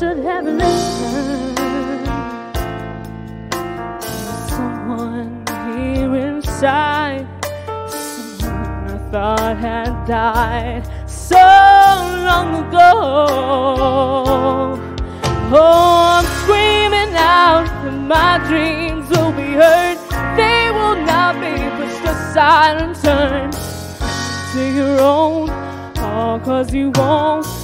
should have listened. Someone here inside, someone I thought had died so long ago. Oh, I'm screaming out, that my dreams will be heard. They will not be pushed aside and turned to your own. All cause you won't.